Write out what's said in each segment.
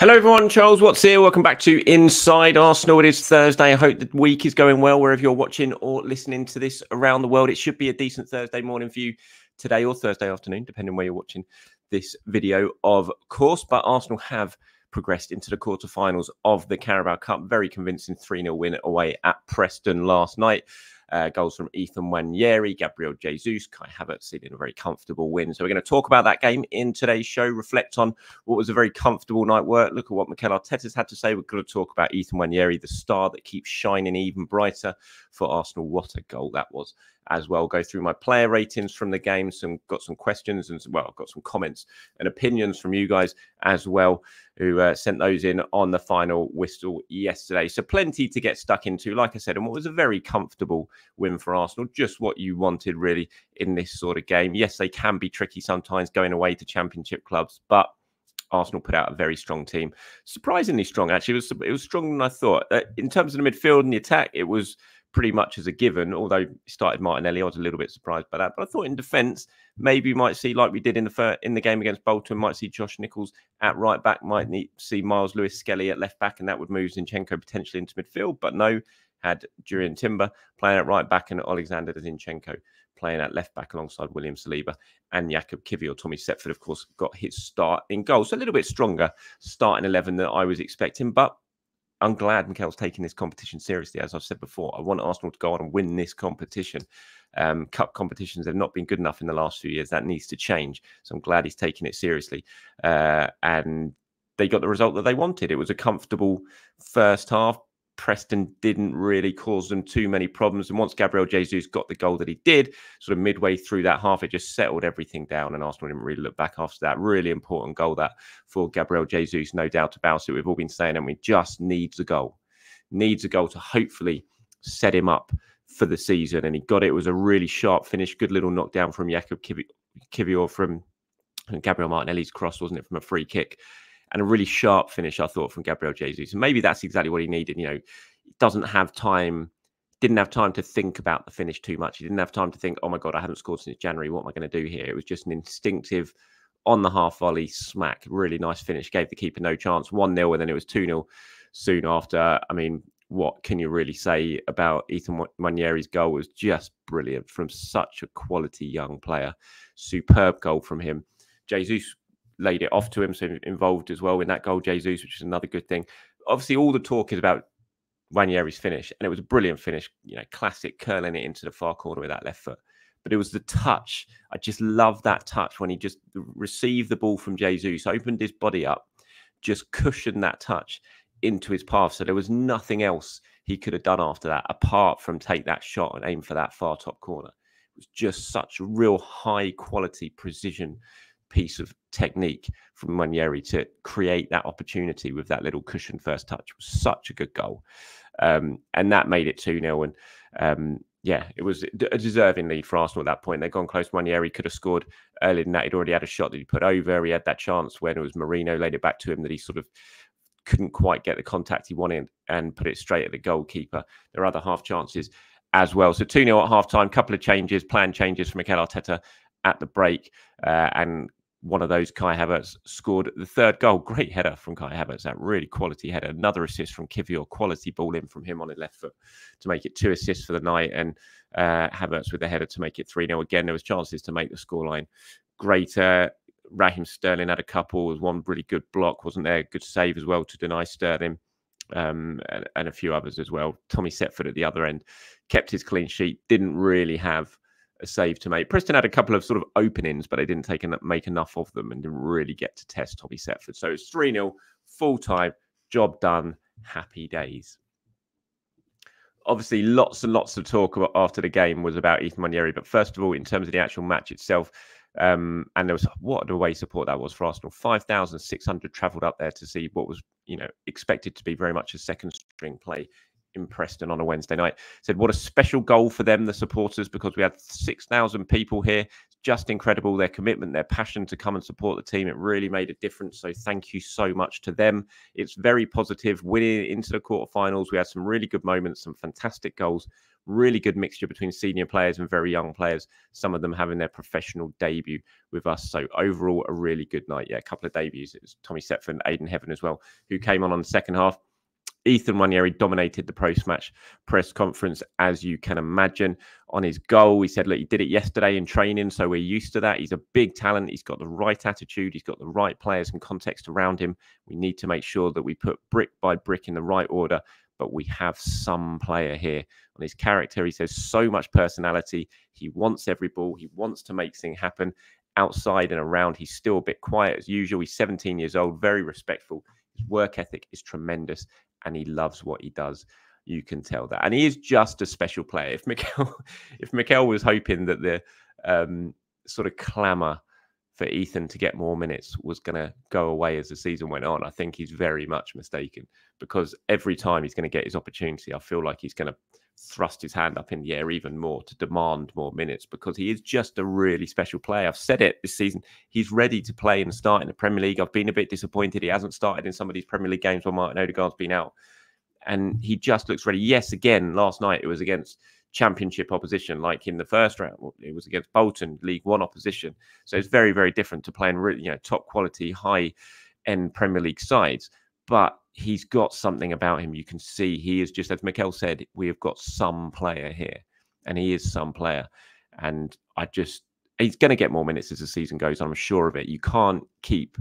Hello, everyone. Charles Watts here. Welcome back to Inside Arsenal. It is Thursday. I hope the week is going well wherever you're watching or listening to this around the world. It should be a decent Thursday morning for you today or Thursday afternoon, depending where you're watching this video, of course. But Arsenal have progressed into the quarterfinals of the Carabao Cup. Very convincing 3 0 win away at Preston last night. Uh, goals from Ethan Nwaneri, Gabriel Jesus, Kai Havertz in a very comfortable win. So we're going to talk about that game in today's show, reflect on what was a very comfortable night work, look at what Mikel Arteta's had to say. We're going to talk about Ethan Nwaneri, the star that keeps shining even brighter for Arsenal. What a goal that was as well. Go through my player ratings from the game. Some got some questions and well, I've got some comments and opinions from you guys as well who uh, sent those in on the final whistle yesterday. So plenty to get stuck into, like I said, and what was a very comfortable win for Arsenal. Just what you wanted really in this sort of game. Yes, they can be tricky sometimes going away to championship clubs, but Arsenal put out a very strong team, surprisingly strong. Actually, it was it was stronger than I thought. Uh, in terms of the midfield and the attack, it was pretty much as a given. Although he started Martinelli, I was a little bit surprised by that. But I thought in defence, maybe might see like we did in the first, in the game against Bolton, might see Josh Nichols at right back, might need, see Myles Lewis Skelly at left back, and that would move Zinchenko potentially into midfield. But no, had Jurrien Timber playing at right back and Alexander Zinchenko playing at left back alongside William Saliba and Jakub Kiwior. Tommy Setford, of course, got his start in goal. So a little bit stronger starting 11 than I was expecting. But I'm glad Mikel's taking this competition seriously. As I've said before, I want Arsenal to go on and win this competition. Um, cup competitions have not been good enough in the last few years. That needs to change. So I'm glad he's taking it seriously. Uh, and they got the result that they wanted. It was a comfortable first half. Preston didn't really cause them too many problems. And once Gabriel Jesus got the goal that he did, sort of midway through that half, it just settled everything down. And Arsenal didn't really look back after that. Really important goal that for Gabriel Jesus, no doubt about it. We've all been saying, and we just needs a goal, needs a goal to hopefully set him up for the season. And he got it. It was a really sharp finish, good little knockdown from Jakub Kiwior from Gabriel Martinelli's cross, wasn't it, from a free kick and a really sharp finish, I thought, from Gabriel Jesus. And maybe that's exactly what he needed. You know, doesn't have time, didn't have time to think about the finish too much. He didn't have time to think, oh my God, I haven't scored since January. What am I going to do here? It was just an instinctive on the half volley smack. Really nice finish. Gave the keeper no chance. 1 0, and then it was 2 0 soon after. I mean, what can you really say about Ethan Nwaneri's goal? Was just brilliant from such a quality young player. Superb goal from him. Jesus laid it off to him, so involved as well in that goal, Jesus, which is another good thing. Obviously, all the talk is about Nwaneri's finish, and it was a brilliant finish. You know, classic curling it into the far corner with that left foot. But it was the touch. I just love that touch when he just received the ball from Jesus, opened his body up, just cushioned that touch into his path. So there was nothing else he could have done after that apart from take that shot and aim for that far top corner. It was just such real high quality precision piece of technique from Nwaneri to create that opportunity with that little cushion first touch was such a good goal. Um, and that made it 2 0. And um, yeah, it was a deserving lead for Arsenal at that point. They'd gone close. Nwaneri could have scored earlier than that. He'd already had a shot that he put over. He had that chance when it was Merino laid it back to him that he sort of couldn't quite get the contact he wanted and put it straight at the goalkeeper. There are other half chances as well. So 2 0 at half time, couple of changes, plan changes from Mikel Arteta at the break. Uh, and one of those, Kai Havertz scored the third goal. Great header from Kai Havertz. That really quality header. Another assist from Kiwior. Quality ball in from him on his left foot to make it two assists for the night. And uh, Havertz with the header to make it 3 0. Again, there was chances to make the scoreline greater. Raheem Sterling had a couple. Was one really good block, wasn't there? Good save as well to deny Sterling. Um, and, and a few others as well. Tommy Setford at the other end kept his clean sheet. Didn't really have a save to make. Preston had a couple of sort of openings, but they didn't take en- make enough of them and didn't really get to test Tommy Setford. So it's 3 0, full time, job done, happy days. Obviously, lots and lots of talk about after the game was about Ethan Nwaneri. But first of all, in terms of the actual match itself, um, and there was what a away support that was for Arsenal. Five thousand six hundred travelled up there to see what was, you know, expected to be very much a second string play in Preston on a Wednesday night. Said what a special goal for them, the supporters, because we had 6,000 people here. just incredible. Their commitment, their passion to come and support the team, it really made a difference. So thank you so much to them. It's very positive. Winning into the quarterfinals, we had some really good moments, some fantastic goals, really good mixture between senior players and very young players. Some of them having their professional debut with us. So overall, a really good night. Yeah, a couple of debuts. It was Tommy Setford and Ayden Heaven as well, who came on on the second half. Ethan Nwaneri dominated the post-match press conference, as you can imagine. On his goal, he said, "Look, he did it yesterday in training, so we're used to that. He's a big talent. He's got the right attitude. He's got the right players and context around him. We need to make sure that we put brick by brick in the right order. But we have some player here on his character. He says so much personality. He wants every ball. He wants to make things happen outside and around. He's still a bit quiet as usual. He's 17 years old, very respectful. His work ethic is tremendous and he loves what he does. You can tell that, and he is just a special player. If Mikel, if Mikel was hoping that the um, sort of clamour for Ethan to get more minutes was going to go away as the season went on, I think he's very much mistaken because every time he's going to get his opportunity, I feel like he's going to thrust his hand up in the air even more to demand more minutes because he is just a really special player. I've said it this season. He's ready to play and start in the Premier League. I've been a bit disappointed he hasn't started in some of these Premier League games where Martin Odegaard's been out. And he just looks ready. Yes, again, last night it was against championship opposition, like in the first round. It was against Bolton, League One opposition. So it's very, very different to playing really, you know, top quality, high end Premier League sides. But he's got something about him. You can see he is just as Mikel said, we have got some player here, and he is some player. And I just he's going to get more minutes as the season goes on. I'm sure of it. You can't keep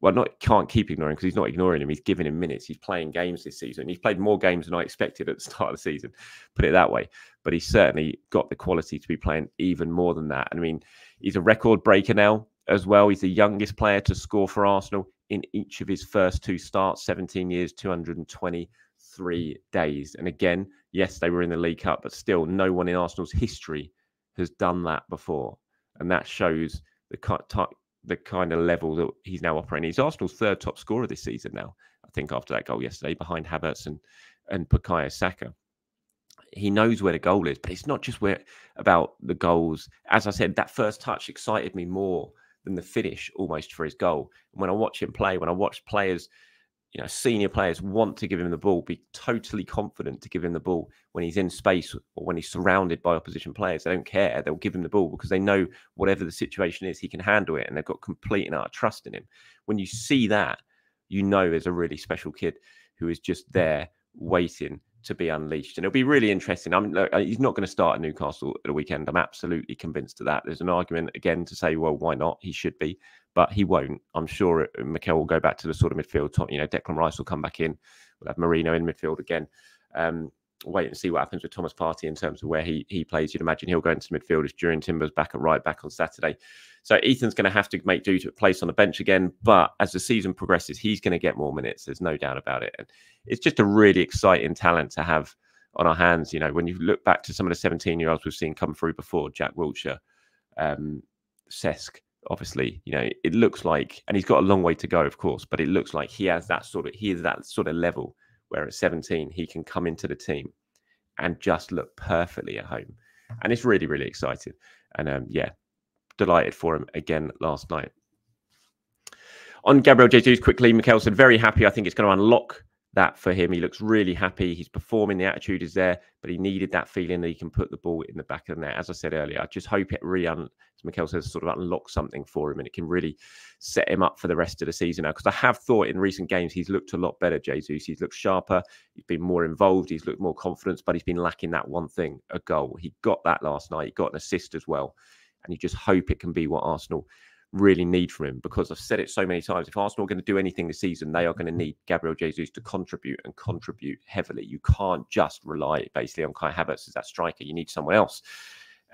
well, not can't keep ignoring because he's not ignoring him. He's giving him minutes. He's playing games this season. He's played more games than I expected at the start of the season, put it that way. But he's certainly got the quality to be playing even more than that. And I mean, he's a record breaker now as well. He's the youngest player to score for Arsenal in each of his first two starts 17 years, 223 days. And again, yes, they were in the League Cup, but still, no one in Arsenal's history has done that before. And that shows the, the kind of level that he's now operating. He's Arsenal's third top scorer this season now, I think, after that goal yesterday, behind Havertz and, and Bukayo Saka. He knows where the goal is, but it's not just where about the goals. As I said, that first touch excited me more than the finish almost for his goal. And when I watch him play, when I watch players, you know, senior players want to give him the ball, be totally confident to give him the ball when he's in space or when he's surrounded by opposition players. They don't care. They'll give him the ball because they know whatever the situation is, he can handle it and they've got complete and utter trust in him. When you see that, you know there's a really special kid who is just there waiting to be unleashed. And it'll be really interesting. I'm look, uh, he's not going to start at Newcastle at the weekend. I'm absolutely convinced of that. There's an argument again to say, well, why not? He should be, but he won't. I'm sure uh, uh, Mikel will go back to the sort of midfield. top. You know, Declan Rice will come back in. We'll have Merino in midfield again. Um, wait and see what happens with Thomas Partey in terms of where he he plays. You'd imagine he'll go into midfield as Jurrien Timbers back at right back on Saturday. So Ethan's going to have to make do to place on the bench again. But as the season progresses, he's going to get more minutes. There's no doubt about it. And it's just a really exciting talent to have on our hands. You know, when you look back to some of the 17 year olds we've seen come through before, Jack Wilshere, um, Cesc, obviously, you know, it looks like, and he's got a long way to go, of course, but it looks like he has that sort of, he is that sort of level where at 17 he can come into the team and just look perfectly at home. And it's really, really exciting. And um, yeah, delighted for him again last night. On Gabriel Jesus, quickly, Mikel said, very happy. I think it's going to unlock that for him. He looks really happy. He's performing. The attitude is there, but he needed that feeling that he can put the ball in the back of the net. As I said earlier, I just hope it really, un- as Mikel says, sort of unlocks something for him and it can really set him up for the rest of the season now. Because I have thought in recent games he's looked a lot better, Jesus. He's looked sharper. He's been more involved. He's looked more confident, but he's been lacking that one thing, a goal. He got that last night. He got an assist as well. And you just hope it can be what Arsenal really need from him because I've said it so many times. If Arsenal are going to do anything this season, they are going to mm-hmm. need Gabriel Jesus to contribute and contribute heavily. You can't just rely basically on Kai Havertz as that striker. You need someone else.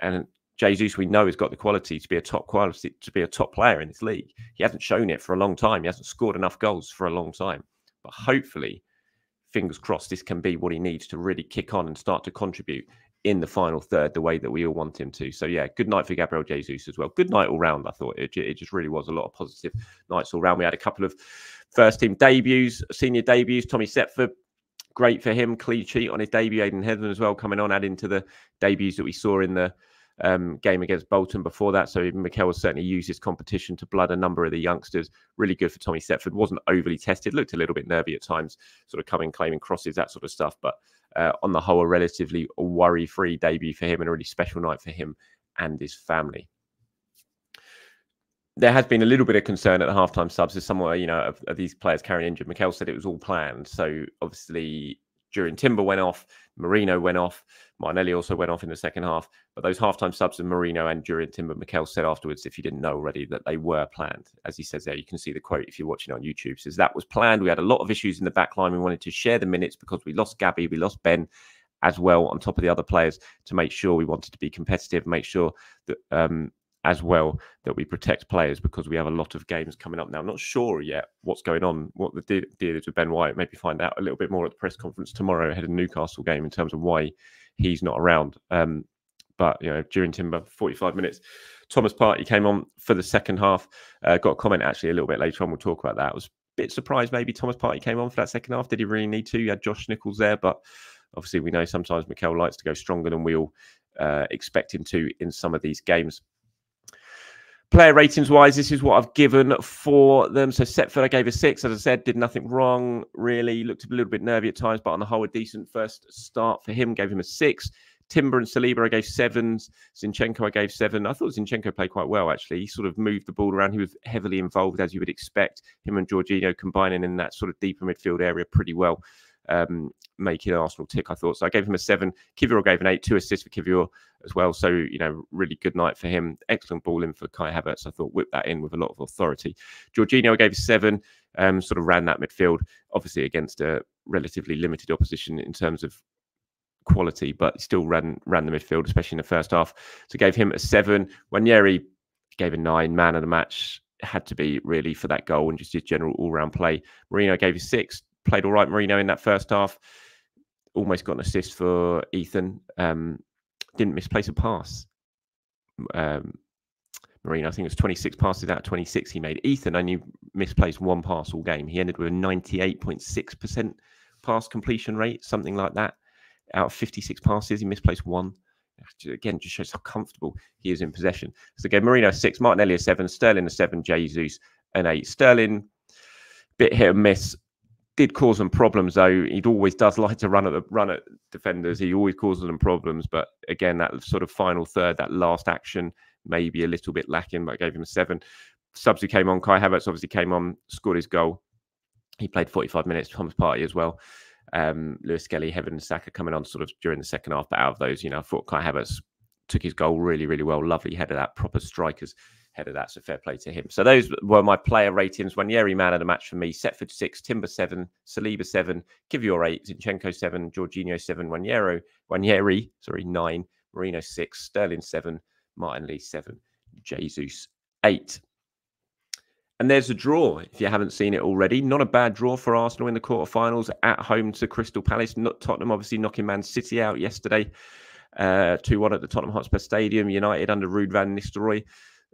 And Jesus, we know, has got the quality to be a top quality to be a top player in this league. He hasn't shown it for a long time. He hasn't scored enough goals for a long time. But hopefully, fingers crossed, this can be what he needs to really kick on and start to contribute in the final third the way that we all want him to. So yeah, good night for Gabriel Jesus as well. Good night all round. I thought it, it just really was a lot of positive nights all round. We had a couple of first team debuts, senior debuts. Tommy Setford, great for him. Clean sheet on his debut. Ayden Heaven as well coming on, adding to the debuts that we saw in the um, game against Bolton before that. So Mikel certainly used his competition to blood a number of the youngsters. Really good for Tommy Setford. Wasn't overly tested, looked a little bit nervy at times, sort of coming, claiming crosses, that sort of stuff. But uh, on the whole, a relatively worry free debut for him and a really special night for him and his family there has been a little bit of concern at the halftime subs. Is somewhere you know of, of, these players carrying injured. Mikel said it was all planned. So obviously, Jurrien Timber went off, Merino went off, Martinelli also went off in the second half. But those halftime subs of Merino and Jurrien Timber, Mikel said afterwards, if you didn't know already, that they were planned. As he says there, you can see the quote if you're watching on YouTube. Says that was planned. We had a lot of issues in the back line. We wanted to share the minutes because we lost Gabby, we lost Ben as well on top of the other players to make sure we wanted to be competitive, make sure that um, as well that we protect players because we have a lot of games coming up now. I'm not sure yet what's going on, what the deal is with Ben White. Maybe find out a little bit more at the press conference tomorrow ahead of Newcastle game in terms of why he's not around. Um, but you know, Jurrien Timber, 45 minutes. Thomas Partey came on for the second half. Uh, got a comment actually a little bit later on. We'll talk about that. I was a bit surprised maybe Thomas Partey came on for that second half. Did he really need to? You had Josh Nichols there, but obviously we know sometimes Mikel likes to go stronger than we all uh, expect him to in some of these games. Player ratings wise, this is what I've given for them. So Setford, I gave a six. As I said, did nothing wrong really. Looked a little bit nervy at times, but on the whole, a decent first start for him. Gave him a six. Timber and Saliba, I gave sevens. Zinchenko, I gave seven. I thought Zinchenko played quite well, actually. He sort of moved the ball around. He was heavily involved, as you would expect. Him and Jorginho combining in that sort of deeper midfield area pretty well um, making Arsenal tick, I thought. So I gave him a seven. Kiwior gave an eight, two assists for Kiwior as well. So, you know, really good night for him. Excellent ball in for Kai Havertz. I thought whipped that in with a lot of authority. Jorginho gave a seven, um, sort of ran that midfield, obviously against a relatively limited opposition in terms of quality, but still ran ran the midfield, especially in the first half. So gave him a seven. Nwaneri gave a nine, man of the match. Had to be really for that goal and just his general all round play. Merino gave a six, played all right. Merino in that first half almost got an assist for Ethan. Um, didn't misplace a pass. Um, Merino, I think it was 26 passes out of 26 he made. Ethan only misplaced one pass all game. He ended with a 98.6% pass completion rate, something like that. Out of 56 passes, he misplaced one. Again, just shows how comfortable he is in possession. So again, Merino six, Martinelli a seven, Sterling a seven, Jesus an eight. Sterling, bit hit and miss did cause them problems though. He always does like to run at the run at defenders. He always causes them problems. But again, that sort of final third, that last action, maybe a little bit lacking. But I gave him a seven. Subs who came on, Kai Havertz obviously came on, scored his goal. He played 45 minutes. Thomas Partey as well. Um, Lewis Skelly, Heaven, Saka coming on sort of during the second half. But out of those, you know, I thought Kai Havertz took his goal really, really well. Lovely header, that proper strikers head of that. So fair play to him. So those were my player ratings. Nwaneri man of the match for me. Setford six, Timber seven, Saliba seven, Kiwior eight, Zinchenko seven, Jorginho seven, Nwaneri, Nwaneri, sorry, nine, Merino six, Sterling seven, Martinelli seven, Jesus eight. And there's a draw if you haven't seen it already. Not a bad draw for Arsenal in the quarterfinals at home to Crystal Palace. Not Tottenham obviously knocking Man City out yesterday. Uh, 2 1 at the Tottenham Hotspur Stadium. United under Ruud van Nistelrooy.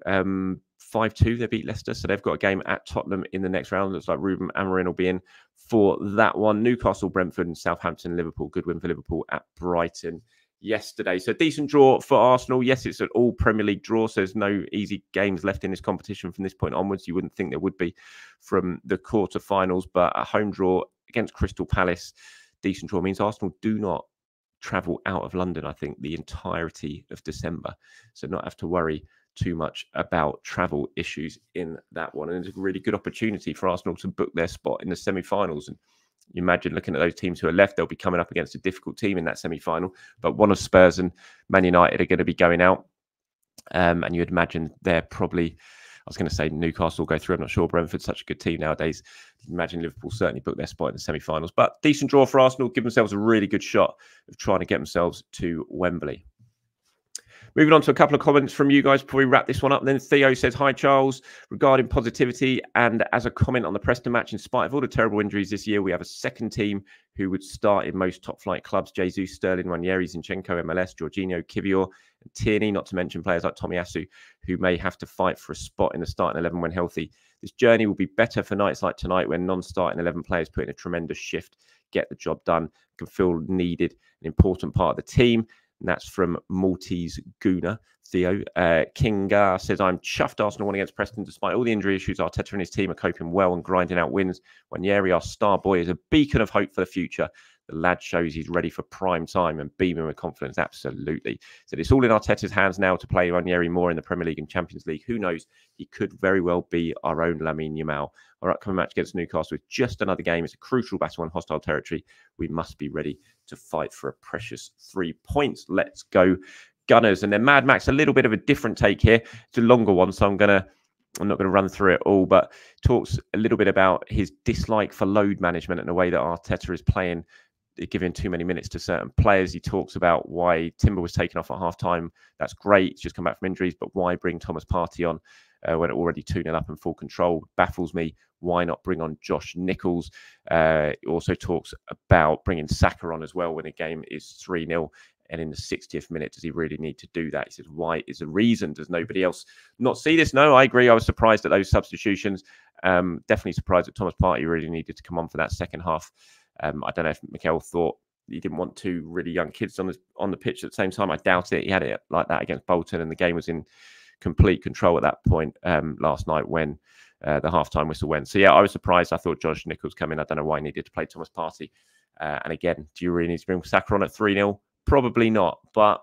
Um, 5 2, they beat Leicester. So they've got a game at Tottenham in the next round. Looks like Ruben Amorim will be in for that one. Newcastle, Brentford, and Southampton, Liverpool. Good win for Liverpool at Brighton yesterday. So decent draw for Arsenal. Yes, it's an all Premier League draw, so there's no easy games left in this competition from this point onwards. You wouldn't think there would be from the quarter-finals, but a home draw against Crystal Palace, decent draw means Arsenal do not travel out of London. I think the entirety of December, so not have to worry too much about travel issues in that one. And it's a really good opportunity for Arsenal to book their spot in the semi finals. And you imagine looking at those teams who are left, they'll be coming up against a difficult team in that semi final. But one of Spurs and Man United are going to be going out. Um, and you'd imagine they're probably, I was going to say Newcastle will go through. I'm not sure. Brentford's such a good team nowadays. Imagine Liverpool certainly book their spot in the semi finals. But decent draw for Arsenal, give themselves a really good shot of trying to get themselves to Wembley. Moving on to a couple of comments from you guys before we wrap this one up. Then Theo says, Hi, Charles. Regarding positivity and as a comment on the Preston match, in spite of all the terrible injuries this year, we have a second team who would start in most top flight clubs Jesus, Sterling, Nwaneri, Zinchenko, MLS, Jorginho, Kiwior, and Tierney, not to mention players like Tomiyasu, who may have to fight for a spot in the starting 11 when healthy. This journey will be better for nights like tonight when non starting 11 players put in a tremendous shift, get the job done, can feel needed, an important part of the team. And that's from Maltese Guna. Theo. Uh, Kinga says, I'm chuffed Arsenal won against Preston despite all the injury issues. Arteta and his team are coping well and grinding out wins. Nwaneri, our star boy, is a beacon of hope for the future. The lad shows he's ready for prime time and beaming with confidence. Absolutely. So it's all in Arteta's hands now to play Nwaneri more in the Premier League and Champions League. Who knows? He could very well be our own Lamine Yamal. Our upcoming match against Newcastle is just another game. It's a crucial battle on hostile territory. We must be ready to fight for a precious three points. Let's go, Gunners. And then Mad Max, a little bit of a different take here. It's a longer one, so I'm going to I'm not going to run through it all, but talks a little bit about his dislike for load management and the way that Arteta is playing giving too many minutes to certain players. He talks about why Timber was taken off at half time. That's great. He's just come back from injuries, but why bring Thomas Partey on uh, when already 2 0 up and full control? Baffles me. Why not bring on Josh Nichols? Uh, he also talks about bringing Saka on as well when a game is 3 0. And in the 60th minute, does he really need to do that? He says, Why is the reason? Does nobody else not see this? No, I agree. I was surprised at those substitutions. Um, definitely surprised that Thomas Partey really needed to come on for that second half. Um, I don't know if Mikel thought he didn't want two really young kids on the on the pitch at the same time. I doubt it. He had it like that against Bolton, and the game was in complete control at that point um, last night when uh, the halftime whistle went. So yeah, I was surprised. I thought Josh Nichols come in. I don't know why he needed to play Thomas Partey. Uh, and again, do you really need to bring Saka at three 0 Probably not. But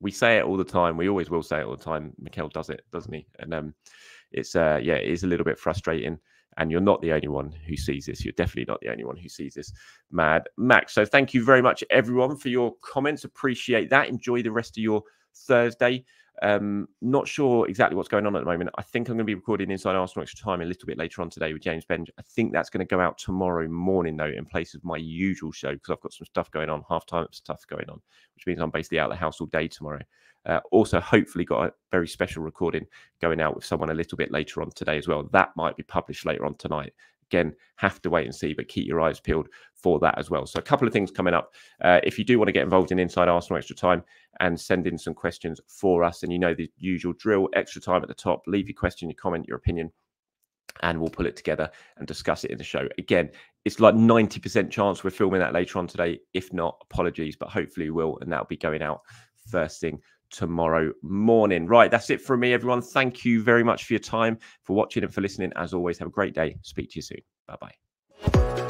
we say it all the time. We always will say it all the time. Mikel does it, doesn't he? And um, it's uh, yeah, it is a little bit frustrating. And you're not the only one who sees this. You're definitely not the only one who sees this, Mad Max. So thank you very much, everyone, for your comments. Appreciate that. Enjoy the rest of your Thursday. Um, not sure exactly what's going on at the moment. I think I'm going to be recording Inside Arsenal Extra Time a little bit later on today with James Benge. I think that's going to go out tomorrow morning, though, in place of my usual show because I've got some stuff going on, half time stuff going on, which means I'm basically out of the house all day tomorrow. Uh, also, hopefully, got a very special recording going out with someone a little bit later on today as well. That might be published later on tonight. Again, have to wait and see, but keep your eyes peeled for that as well. So, a couple of things coming up. Uh, if you do want to get involved in Inside Arsenal Extra Time and send in some questions for us, and you know the usual drill, extra time at the top, leave your question, your comment, your opinion and we'll pull it together and discuss it in the show. Again, it's like 90% chance we're filming that later on today. If not, apologies, but hopefully we will. And that'll be going out first thing tomorrow morning. Right, that's it from me, everyone. Thank you very much for your time, for watching, and for listening. As always, have a great day. Speak to you soon. Bye bye.